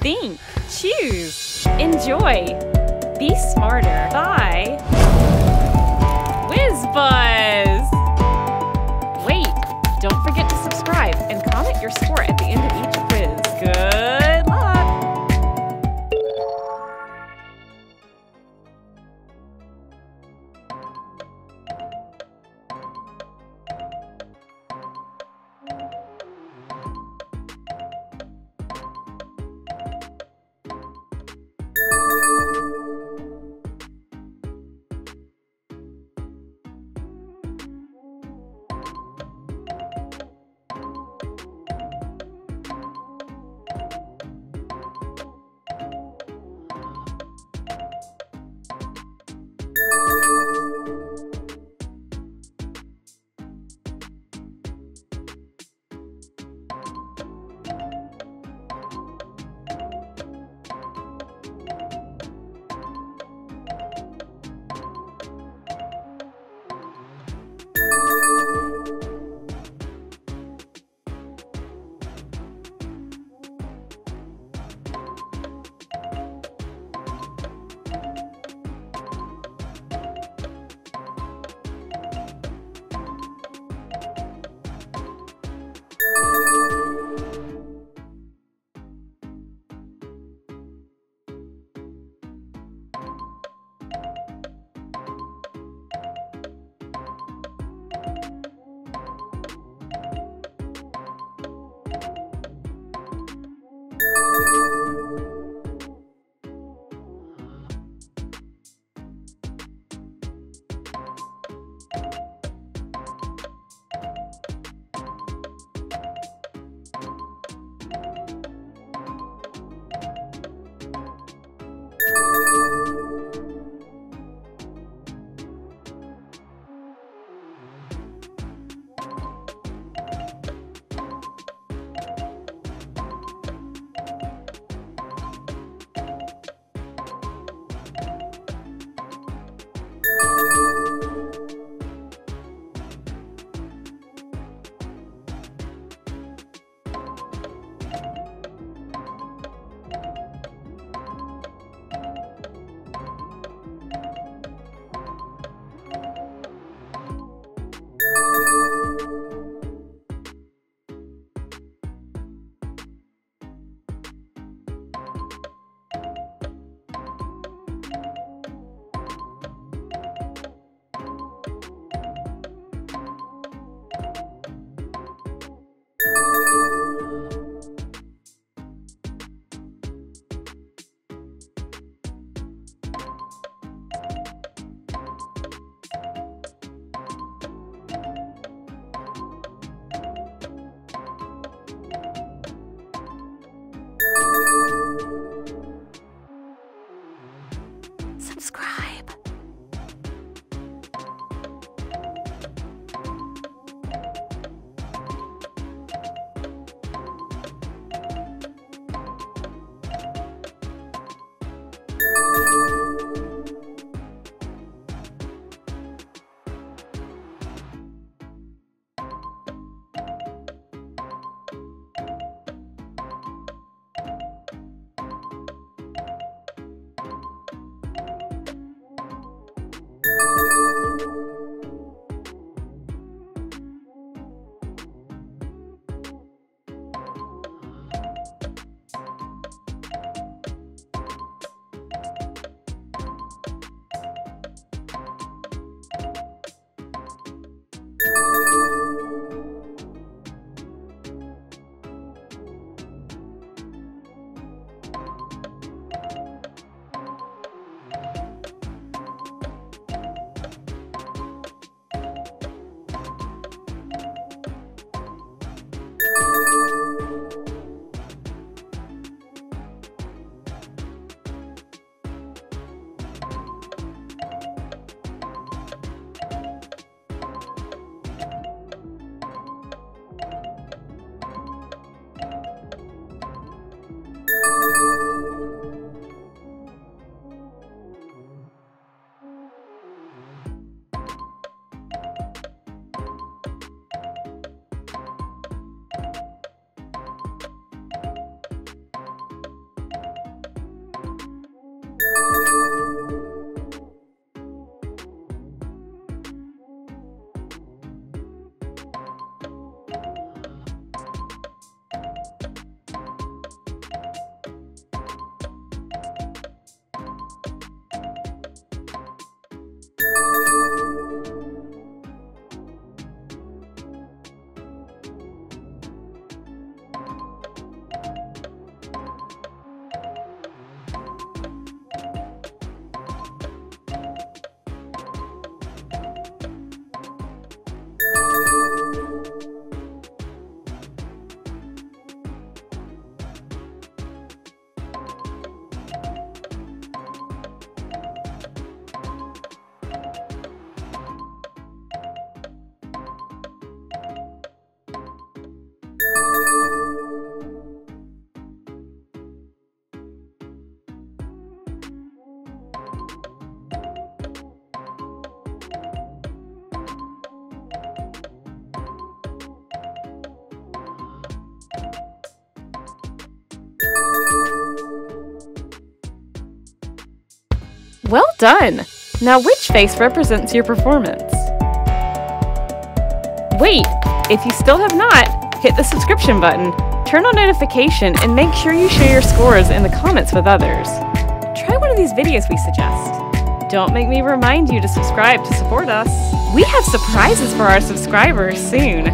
Think. Choose. Enjoy. Be smarter. By QuizBuzz. Wait, don't forget to subscribe and comment your score Well done! Now which face represents your performance? Wait, if you still have not, hit the subscription button, turn on notification, and make sure you share your scores in the comments with others. Try one of these videos we suggest. Don't make me remind you to subscribe to support us. We have surprises for our subscribers soon.